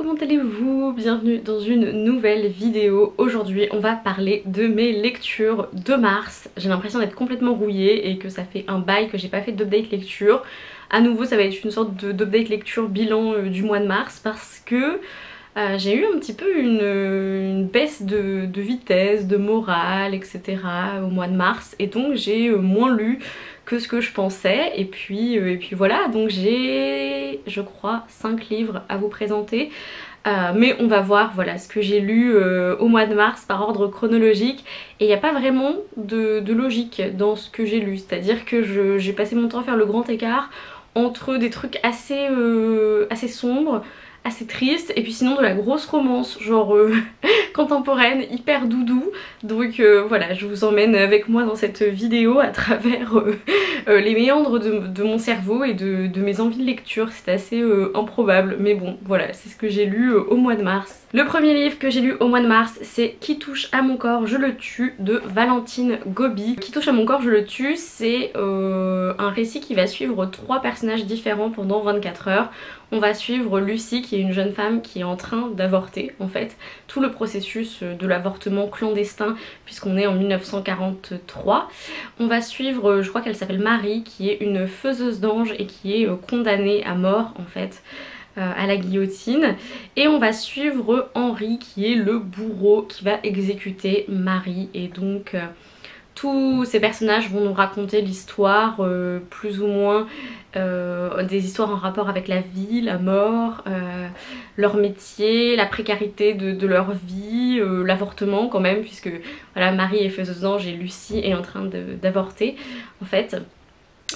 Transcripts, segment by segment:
comment allez-vous? Bienvenue dans une nouvelle vidéo. Aujourd'hui on va parler de mes lectures de mars. J'ai l'impression d'être complètement rouillée et que ça fait un bail que j'ai pas fait d'update lecture. À nouveau ça va être une sorte d'update lecture bilan euh, du mois de mars parce que euh, j'ai eu un petit peu une, baisse de, vitesse, de morale, etc. au mois de mars et donc j'ai euh, moins lu que ce que je pensais. Et puis, euh, et puis voilà. Donc j'ai je crois 5 livres à vous présenter. Mais on va voir voilà ce que j'ai lu au mois de mars par ordre chronologique. Et il n'y a pas vraiment de, de, logique dans ce que j'ai lu. C'est à dire que j'ai passé mon temps à faire le grand écart entre des trucs assez, assez sombres assez triste. Et puis sinon de la grosse romance genre euh, contemporaine hyper doudou. Donc euh, voilà je vous emmène avec moi dans cette vidéo à travers euh, les méandres de, mon cerveau et de, de, mes envies de lecture. C'est assez improbable. Mais bon voilà c'est ce que j'ai lu au mois de mars. Le premier livre que j'ai lu au mois de mars c'est Qui touche à mon corps je le tue de Valentine Gobi. Qui touche à mon corps je le tue c'est un récit qui va suivre trois personnages différents pendant 24 heures. On va suivre Lucie qui est une jeune femme qui est en train d'avorter en fait. Tout le processus de l'avortement clandestin puisqu'on est en 1943. On va suivre, je crois qu'elle s'appelle Marie qui est une faiseuse d'ange et qui est euh, condamnée à mort en fait euh, à la guillotine et on va suivre Henri qui est le bourreau qui va exécuter Marie et donc euh, tous ces personnages vont nous raconter l'histoire euh, plus ou moins euh, des histoires en rapport avec la vie, la mort, euh, leur métier, la précarité de, leur vie, l'avortement quand même puisque voilà Marie est faiseuse d'ange et Lucie est en train d'avorter en fait.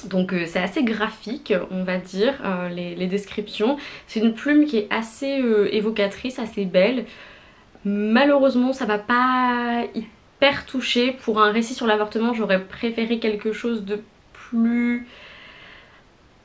Donc c'est assez graphique on va dire les, les, descriptions. C'est une plume qui est assez évocatrice, assez belle. Malheureusement ça va pas touchée. Pour un récit sur l'avortement, j'aurais préféré quelque chose de plus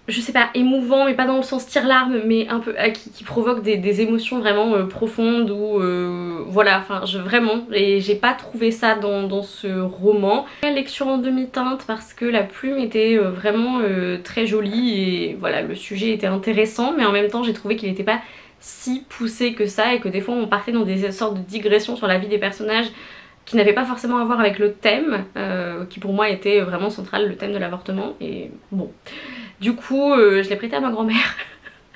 je sais pas, émouvant, mais pas dans le sens tire-larme, mais un peu euh, qui, provoque des, émotions vraiment euh, profondes ou euh, voilà, enfin je vraiment, et j'ai pas trouvé ça dans, ce roman. La lecture en demi-teinte parce que la plume était vraiment très jolie et voilà, le sujet était intéressant, mais en même temps j'ai trouvé qu'il était pas si poussé que ça et que des fois on partait dans des sortes de digressions sur la vie des personnages qui n'avait pas forcément à voir avec le thème, euh, qui pour moi était vraiment central, le thème de l'avortement. Et bon, du coup, euh, je l'ai prêté à ma grand-mère.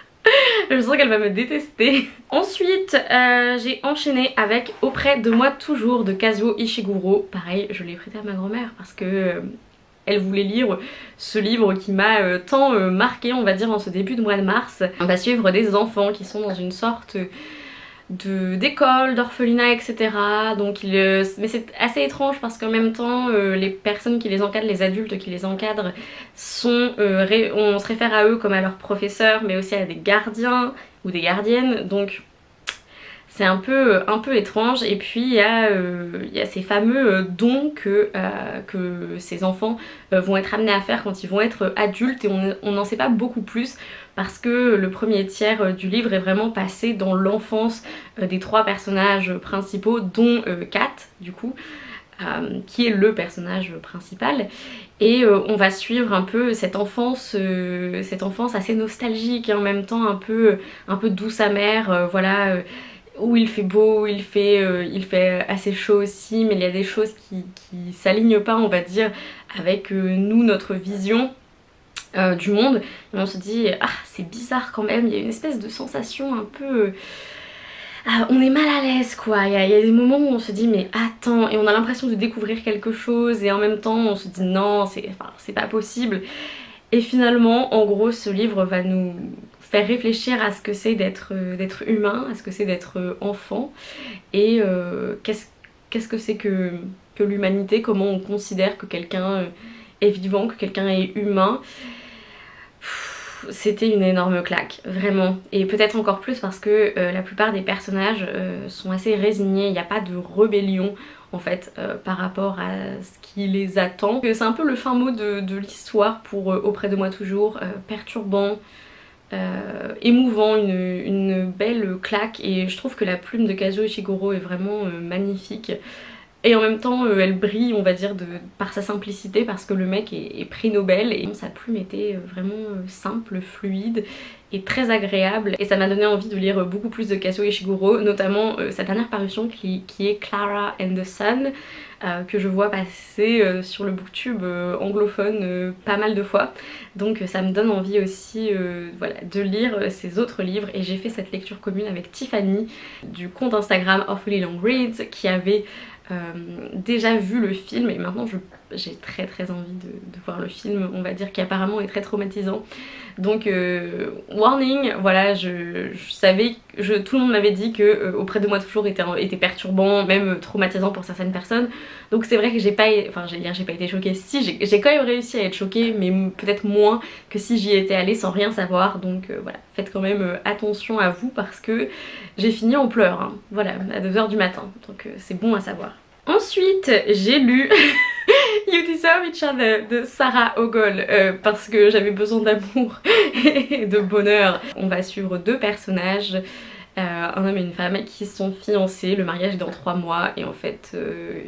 je sens qu'elle va me détester. Ensuite, euh, j'ai enchaîné avec Auprès de moi toujours de Kazuo Ishiguro. Pareil, je l'ai prêté à ma grand-mère parce que elle voulait lire ce livre qui m'a tant marqué, on va dire, en ce début de mois de mars. On va suivre des enfants qui sont dans une sorte d'école, d'orphelinat, etc. Donc il, euh, mais c'est assez étrange parce qu'en même temps euh, les personnes qui les encadrent, les adultes qui les encadrent, euh, on se réfère à eux comme à leurs professeurs mais aussi à des gardiens ou des gardiennes. Donc c'est un peu, un peu étrange. Et puis il y, a, a ces fameux dons que, que ces enfants vont être amenés à faire quand ils vont être adultes. Et on n'en sait pas beaucoup plus parce que le premier tiers euh, du livre est vraiment passé dans l'enfance euh, des trois personnages principaux dont euh, Kat du coup qui est le personnage principal. Et on va suivre un peu cette enfance cette enfance assez nostalgique et en même temps un peu un peu douce amère voilà où il fait beau, il fait, il fait assez chaud aussi, mais il y a des choses qui, qui s'alignent pas, on va dire, avec nous, notre vision. Euh, du monde et on se dit ah c'est bizarre quand même, il y a une espèce de sensation un peu... Ah, on est mal à l'aise quoi, il y, a, des moments où on se dit mais attends et on a l'impression de découvrir quelque chose et en même temps on se dit non c'est enfin, pas possible et finalement en gros ce livre va nous faire réfléchir à ce que c'est d'être humain, à ce que c'est d'être enfant et euh, qu'est-ce que c'est que, que l'humanité, comment on considère que quelqu'un est vivant, que quelqu'un est humain? C'était une énorme claque, vraiment. Et peut-être encore plus parce que euh, la plupart des personnages euh, sont assez résignés, il n'y a pas de rébellion en fait euh, par rapport à ce qui les attend. C'est un peu le fin mot de, l'histoire pour Auprès de moi toujours, perturbant, émouvant, une, belle claque et je trouve que la plume de Kazuo Ishiguro est vraiment magnifique. Et en même temps, euh, elle brille, on va dire, par sa simplicité, parce que le mec est, prix Nobel et sa plume était euh, vraiment euh, simple, fluide est très agréable et ça m'a donné envie de lire beaucoup plus de Kazuo Ishiguro, notamment sa dernière parution qui, est Clara and the Sun. Que je vois passer sur le booktube anglophone pas mal de fois. Donc ça me donne envie aussi voilà, de lire ces autres livres et j'ai fait cette lecture commune avec Tiffany du compte Instagram Awfully Long Reads qui avait déjà vu le film et maintenant j'ai très très envie de, voir le film, on va dire qui apparemment est très traumatisant. Donc euh, warning, voilà, je, savais, tout le monde m'avait dit que euh, auprès de moi toujours était, était perturbant, même traumatisant pour certaines personnes. Donc c'est vrai que j'ai pas, enfin j'ai j'ai pas été choquée. Si j'ai quand même réussi à être choquée, mais peut-être moins que si j'y étais allée sans rien savoir. Donc euh, voilà, faites quand même attention à vous parce que j'ai fini en pleurs. Hein. Voilà, à 2h du matin. Donc c'est bon à savoir. Ensuite, j'ai lu You Deserve Each Other de Sarah Ogol euh, parce que j'avais besoin d'amour et de bonheur. On va suivre deux personnages. Euh, un homme et une femme qui sont fiancés, le mariage est dans trois mois et en fait euh,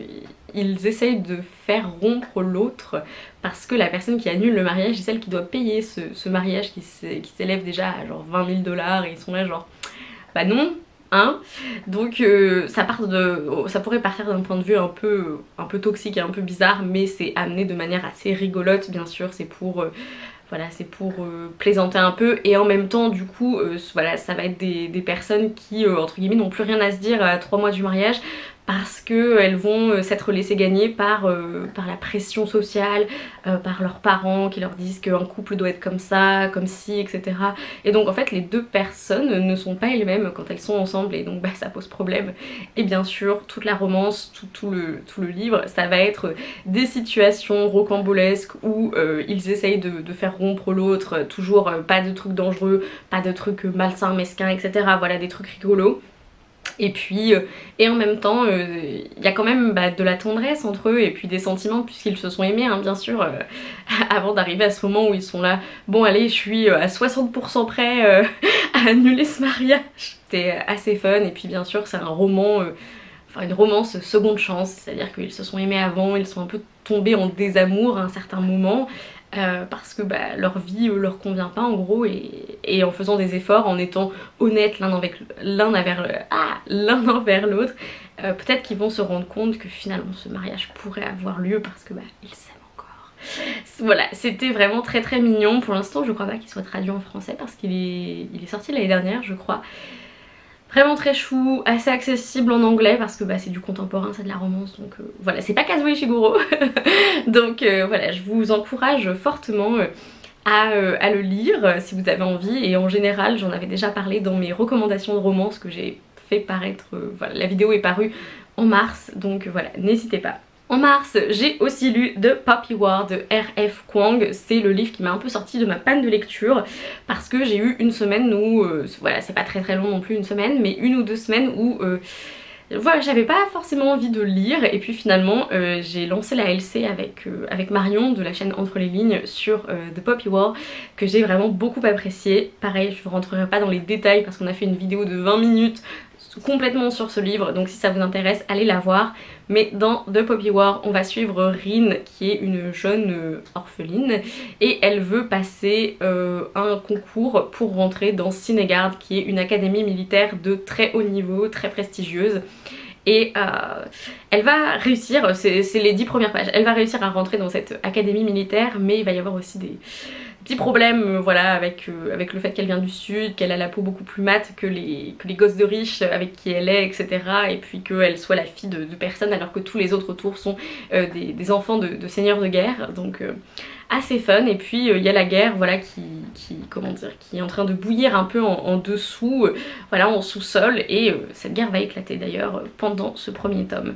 ils essayent de faire rompre l'autre parce que la personne qui annule le mariage est celle qui doit payer ce, mariage qui s'élève déjà à genre 20 000 dollars et ils sont là genre bah non Donc euh, de, ça pourrait partir d'un point de vue un peu, un peu toxique et un peu bizarre mais c'est amené de manière assez rigolote bien sûr. C'est pour euh, voilà c'est pour euh, plaisanter un peu. Et en même temps du coup voilà ça va être des, des personnes qui entre guillemets n'ont plus rien à se dire à trois mois du mariage parce qu'elles vont euh, s'être laissées gagner par, euh, la pression sociale, euh, par leurs parents qui leur disent qu'un couple doit être comme ça, comme ci, etc. Et donc en fait les deux personnes ne sont pas elles-mêmes quand elles sont ensemble et donc bah, ça pose problème. Et bien sûr toute la romance, tout, le, tout le livre, ça va être des situations rocambolesques où ils essayent de, de faire rompre l'autre, toujours pas de trucs dangereux, pas de trucs malsains, mesquins, etc. Voilà des trucs rigolos. Et puis, euh, et en même temps, il euh, y a quand même bah, de la tendresse entre eux et puis des sentiments puisqu'ils se sont aimés, hein, bien sûr, euh, avant d'arriver à ce moment où ils sont là. Bon allez, je suis à 60% prêt à annuler ce mariage. C'était assez fun et puis bien sûr c'est un roman, enfin une romance seconde chance, c'est-à-dire qu'ils se sont aimés avant, ils sont un peu tombés en désamour à un certain moment euh, parce que bah, leur vie euh, leur convient pas en gros et, en faisant des efforts, en étant honnêtes l'un envers ah, envers l'autre, euh, peut-être qu'ils vont se rendre compte que finalement ce mariage pourrait avoir lieu parce que bah, ils s'aiment encore. Voilà, c'était vraiment très très mignon. Pour l'instant, je crois pas qu'il soit traduit en français parce qu'il est, il est sorti l'année dernière, je crois. Vraiment très chou, assez accessible en anglais parce que bah, c'est du contemporain, c'est de la romance donc euh, voilà, c'est pas Kazuo Ishiguro donc euh, voilà, je vous encourage fortement euh, à, le lire si vous avez envie. Et en général j'en avais déjà parlé dans mes recommandations de romance que j'ai fait paraître, voilà, la vidéo est parue en mars. Donc voilà, n'hésitez pas. En mars, j'ai aussi lu The Poppy War de R.F. Kwang. C'est le livre qui m'a un peu sorti de ma panne de lecture parce que j'ai eu une semaine où, euh, voilà, c'est pas très très long non plus une semaine, mais une ou deux semaines où... Euh, voilà, j'avais pas forcément envie de lire et puis finalement euh, j'ai lancé la LC avec, Marion de la chaîne Entre les lignes sur The Poppy War que j'ai vraiment beaucoup apprécié. Pareil, je ne rentrerai pas dans les détails parce qu'on a fait une vidéo de 20 minutes complètement sur ce livre donc si ça vous intéresse allez la voir. Mais dans The Poppy War on va suivre Rin qui est une jeune euh, orpheline et elle veut passer euh, un concours pour rentrer dans Cinegard qui est une académie militaire de très haut niveau, très prestigieuse. Et euh, elle va réussir, c'est les dix premières pages, elle va réussir à rentrer dans cette académie militaire mais il va y avoir aussi des, Petit problème euh, voilà avec, euh, avec le fait qu'elle vient du sud, qu'elle a la peau beaucoup plus mate que les, gosses de riches avec qui elle est etc et puis qu'elle soit la fille de, personnes alors que tous les autres autour sont euh, des, enfants de, seigneurs de guerre. Donc assez fun. Et puis il y a la guerre voilà qui, qui, comment dire qui est en train de bouillir un peu en, dessous voilà en sous-sol. Et cette guerre va éclater d'ailleurs pendant ce premier tome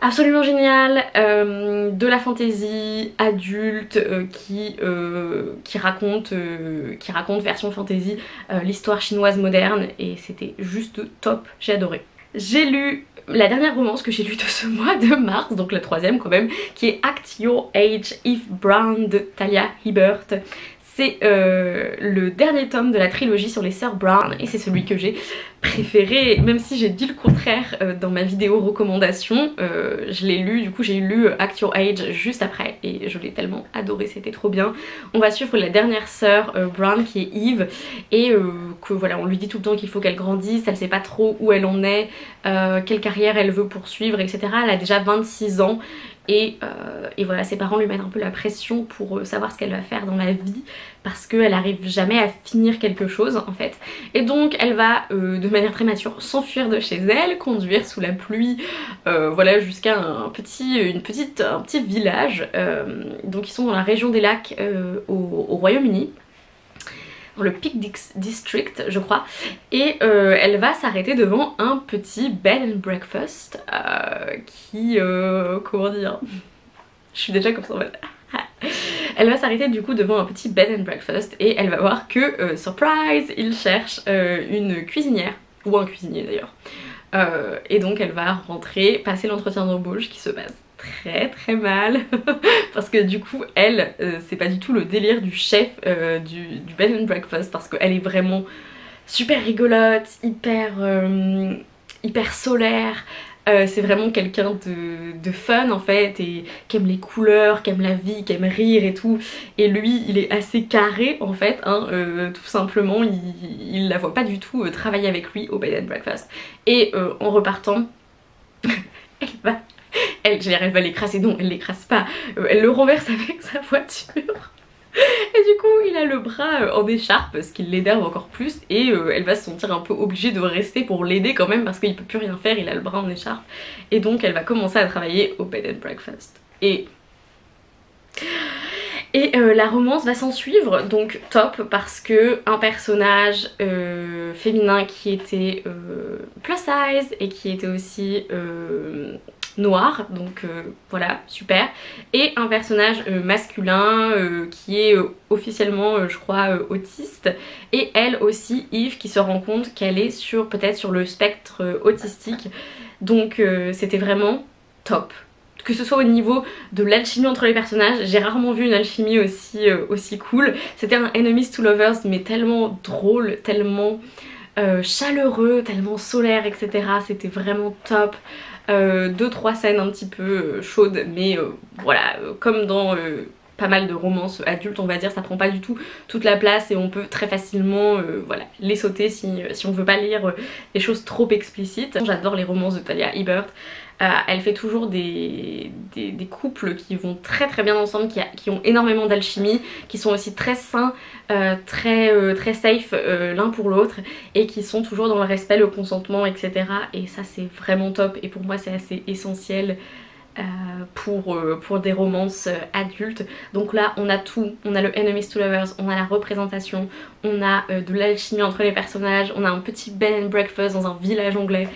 absolument génial, euh, de la fantaisie adulte euh, qui, euh, qui, raconte, qui raconte version fantaisie l'histoire chinoise moderne et c'était juste top, j'ai adoré. J'ai lu la dernière romance que j'ai lue de ce mois de mars, donc la troisième quand même, qui est Act Your Age If Brown de Talia Hibbert. C'est euh, le dernier tome de la trilogie sur les sœurs Brown et c'est celui que j'ai préféré, même si j'ai dit le contraire euh, dans ma vidéo recommandation. Euh, je l'ai lu, du coup j'ai lu Act Your Age juste après et je l'ai tellement adoré, c'était trop bien. On va suivre la dernière sœur Brown qui est Eve et que voilà, on lui dit tout le temps qu'il faut qu'elle grandisse, elle sait pas trop où elle en est, quelle carrière elle veut poursuivre, etc. Elle a déjà 26 ans euh, et, voilà, ses parents lui mettent un peu la pression pour euh, savoir ce qu'elle va faire dans la vie parce qu'elle arrive jamais à finir quelque chose en fait. Et donc elle va euh, de manière très s'enfuir de chez elle, conduire sous la pluie, voilà jusqu'à un petit, une petite, un petit village. donc ils sont dans la région des lacs au Royaume-Uni le Peak District je crois. Et euh, elle va s'arrêter devant un petit bed and breakfast euh, qui euh, comment dire? Je suis déjà comme ça en elle va s'arrêter du coup devant un petit bed and breakfast et elle va voir que surprise il cherche une cuisinière. Ou un cuisinier d'ailleurs. Et donc elle va rentrer passer l'entretien d'embauche qui se passe très très mal parce que du coup elle euh, c'est pas du tout le délire du chef euh, du, bed and breakfast parce qu'elle est vraiment super rigolote, hyper, euh, hyper solaire, c'est vraiment quelqu'un de, fun en fait et qui aime les couleurs, qui aime la vie, qui aime rire et tout. Et lui il est assez carré en fait, hein, tout simplement il, il, la voit pas du tout travailler avec lui au bed and breakfast. Et en repartant, elle va elle, elle va l'écraser, non elle l'écrase pas, euh, elle le renverse avec sa voiture. Et du coup il a le bras euh, en écharpe ce qui l'énerve encore plus. Et euh, elle va se sentir un peu obligée de rester pour l'aider quand même parce qu'il peut plus rien faire, il a le bras en écharpe. Et donc elle va commencer à travailler au bed and breakfast. Et... Et la romance va s'en suivre, donc top, parce que un personnage féminin qui était plus size et qui était aussi noir, donc euh, voilà, super. Et un personnage euh, masculin euh, qui est officiellement, je crois, autiste. Et elle aussi, Yves, qui se rend compte qu'elle est sur peut-être sur le spectre autistique. Donc c'était vraiment top. Que ce soit au niveau de l'alchimie entre les personnages, j'ai rarement vu une alchimie aussi, aussi cool. C'était un Enemies to Lovers mais tellement drôle, tellement chaleureux, tellement solaire, etc. C'était vraiment top. Euh, deux trois scènes un petit peu euh, chaudes mais euh, voilà comme dans pas mal de romances adultes on va dire ça prend pas du tout toute la place et on peut très facilement voilà les sauter si, si on veut pas lire des choses trop explicites j'adore les romances de Talia Ebert euh, elle fait toujours des, couples qui vont très très bien ensemble, qui, ont énormément d'alchimie, qui sont aussi très sains, euh, très, euh, très safe l'un pour l'autre et qui sont toujours dans le respect, le consentement, etc. Et ça c'est vraiment top et pour moi c'est assez essentiel. Pour, pour des romances adultes. Donc là on a tout, on a le Enemies to Lovers, on a la représentation, on a de l'alchimie entre les personnages, on a un petit bed and breakfast dans un village anglais.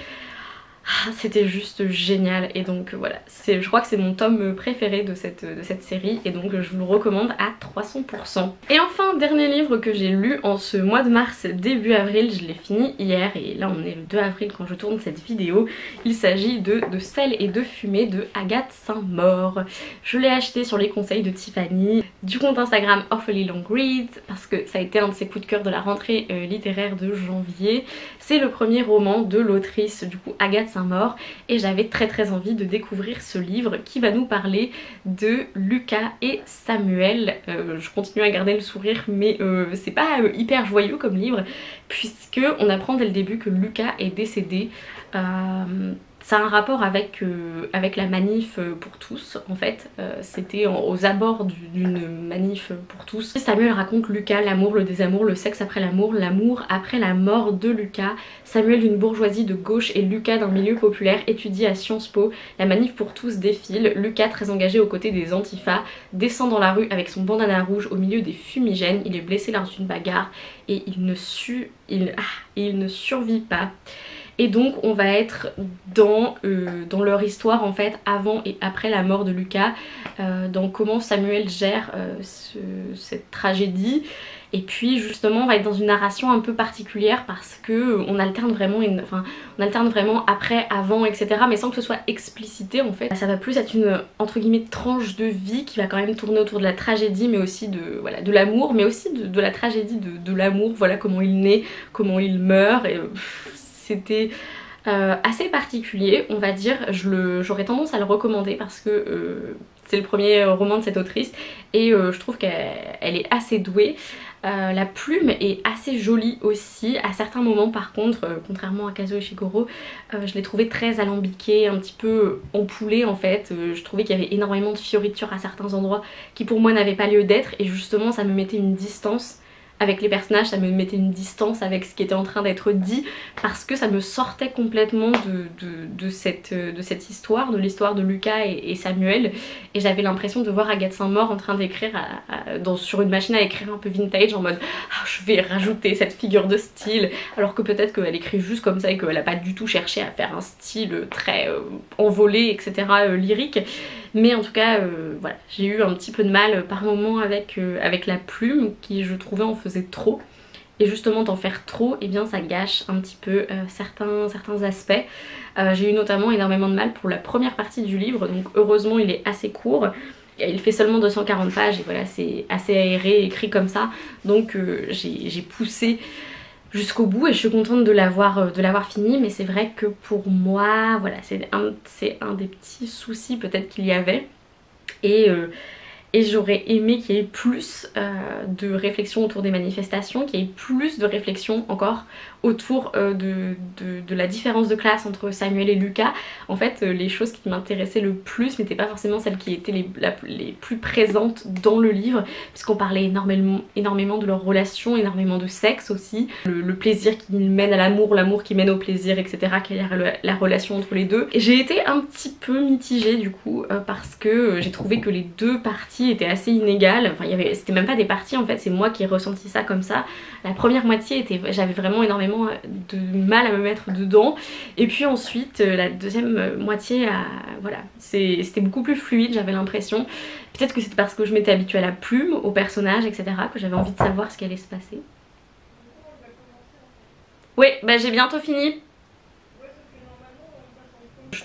Ah, c'était juste génial et donc voilà, je crois que c'est mon tome préféré de cette, de cette série et donc je vous le recommande à 300%. Et enfin, dernier livre que j'ai lu en ce mois de mars, début avril, je l'ai fini hier et là on est le 2 avril quand je tourne cette vidéo. Il s'agit de De sel et de fumée de Agathe Saint-Maur. Je l'ai acheté sur les conseils de Tiffany, du compte Instagram Awfully Long Reads parce que ça a été un de ses coups de cœur de la rentrée euh, littéraire de janvier. C'est le premier roman de l'autrice du coup Agathe Saint-Maur et j'avais très très envie de découvrir ce livre qui va nous parler de Lucas et Samuel. Euh, je continue à garder le sourire mais euh, c'est pas hyper joyeux comme livre puisque on apprend dès le début que Lucas est décédé ça a un rapport avec, euh, la manif euh, pour tous en fait. Euh, c'était aux abords d'une manif pour tous. Samuel raconte Lucas, l'amour, le désamour, le sexe après l'amour, l'amour après la mort de Lucas. Samuel d'une bourgeoisie de gauche et Lucas d'un milieu populaire étudie à Sciences Po. La manif pour tous défile. Lucas très engagé aux côtés des antifas descend dans la rue avec son bandana rouge au milieu des fumigènes. Il est blessé lors d'une bagarre et il ne, su... il... Ah, il ne survit pas et donc on va être dans, euh, dans leur histoire en fait avant et après la mort de Lucas, euh, dans comment Samuel gère euh, cette tragédie Et puis justement on va être dans une narration un peu particulière parce que on alterne vraiment, une, enfin, on alterne vraiment après, avant, etc. Mais sans que ce soit explicité en fait. Ça va plus être une entre guillemets tranche de vie qui va quand même tourner autour de la tragédie mais aussi de voilà, de l'amour, mais aussi de, la tragédie de, l'amour, voilà comment il naît, comment il meurt. Et c'était euh, assez particulier, on va dire. J'aurais tendance à le recommander parce que euh, c'est le premier roman de cette autrice et euh, je trouve qu'elle est assez douée. la plume est assez jolie aussi. À certains moments par contre, contrairement à Kazuo Ishiguro, je l'ai trouvé très alambiquée, un petit peu empoulée en fait. je trouvais qu'il y avait énormément de fioritures à certains endroits qui pour moi n'avaient pas lieu d'être et justement ça me mettait une distance avec les personnages, ça me mettait une distance avec ce qui était en train d'être dit parce que ça me sortait complètement de, cette, de cette histoire, de l'histoire de Lucas et, Samuel. Et j'avais l'impression de voir Agathe Saint-Maur en train d'écrire sur une machine à écrire un peu vintage en mode ah, je vais rajouter cette figure de style. Alors que peut-être qu'elle écrit juste comme ça et qu'elle a pas du tout cherché à faire un style très euh, envolé etc euh, lyrique mais en tout cas euh, voilà j'ai eu un petit peu de mal par moment avec, avec la plume qui je trouvais en faisait trop. Et justement d'en faire trop et eh bien ça gâche un petit peu euh, certains, certains aspects. Euh, j'ai eu notamment énormément de mal pour la première partie du livre. Donc heureusement il est assez court. Il fait seulement 240 pages et voilà c'est assez aéré écrit comme ça. Donc euh, j'ai poussé jusqu'au bout et je suis contente de l'avoir de l'avoir fini mais c'est vrai que pour moi voilà c'est un, des petits soucis peut-être qu'il y avait. Et et j'aurais aimé qu'il y ait plus euh, de réflexion autour des manifestations, qu'il y ait plus de réflexion encore autour euh, de, de, la différence de classe entre Samuel et Lucas. En fait, euh, les choses qui m'intéressaient le plus n'étaient pas forcément celles qui étaient les, les plus présentes dans le livre, puisqu'on parlait énormément, énormément de leur relation, énormément de sexe aussi, le, plaisir qui mène à l'amour, l'amour qui mène au plaisir, etc., quelle est la, relation entre les deux. J'ai été un petit peu mitigée du coup, euh, parce que j'ai trouvé que les deux parties étaient assez inégales, enfin c'était même pas des parties en fait, c'est moi qui ai ressenti ça comme ça. La première moitié, était j'avais vraiment énormément euh, de mal à me mettre dedans. Et puis ensuite, euh, la deuxième euh, moitié, voilà, c'était beaucoup plus fluide, j'avais l'impression. Peut-être que c'était parce que je m'étais habituée à la plume, au personnage, etc. que j'avais envie de savoir ce qui allait se passer. Oui, bah j'ai bientôt fini.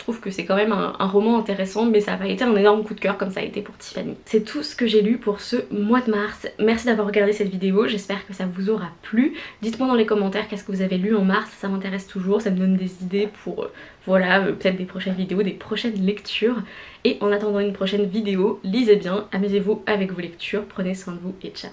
Je trouve que c'est quand même un, roman intéressant mais ça n'a pas été un énorme coup de cœur comme ça a été pour Tiffany. C'est tout ce que j'ai lu pour ce mois de mars. Merci d'avoir regardé cette vidéo, j'espère que ça vous aura plu. Dites-moi dans les commentaires qu'est-ce que vous avez lu en mars, ça m'intéresse toujours, ça me donne des idées pour, euh, voilà, euh, peut-être des prochaines vidéos, des prochaines lectures. Et en attendant une prochaine vidéo, lisez bien, amusez-vous avec vos lectures, prenez soin de vous et ciao